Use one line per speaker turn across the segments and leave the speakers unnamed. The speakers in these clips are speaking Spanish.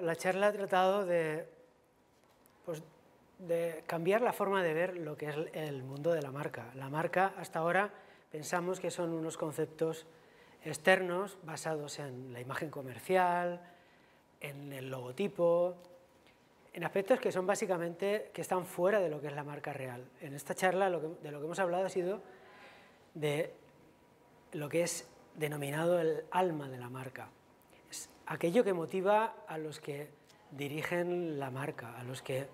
La charla ha tratado de, pues, de cambiar la forma de ver lo que es el mundo de la marca. La marca hasta ahora pensamos que son unos conceptos externos basados en la imagen comercial, en el logotipo, en aspectos que son básicamente, que están fuera de lo que es la marca real. En esta charla de lo que hemos hablado ha sido de lo que es denominado el alma de la marca. Aquello que motiva a los que dirigen la marca, a los que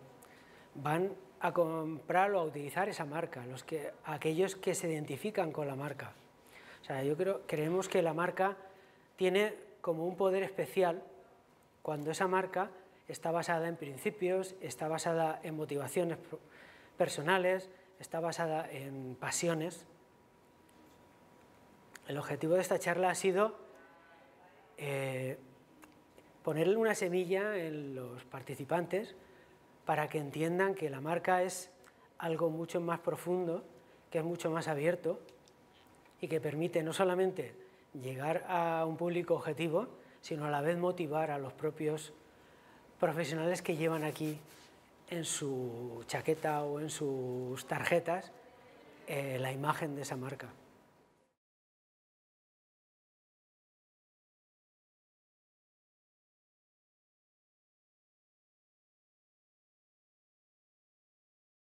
van a comprar o a utilizar esa marca, a, los que, aquellos que se identifican con la marca. O sea, yo creo, creemos que la marca tiene como un poder especial cuando esa marca está basada en principios, está basada en motivaciones personales, está basada en pasiones, el objetivo de esta charla ha sido ponerle una semilla en los participantes para que entiendan que la marca es algo mucho más profundo, que es mucho más abierto y que permite no solamente llegar a un público objetivo, sino a la vez motivar a los propios profesionales que llevan aquí en su chaqueta o en sus tarjetas eh, la imagen de esa marca.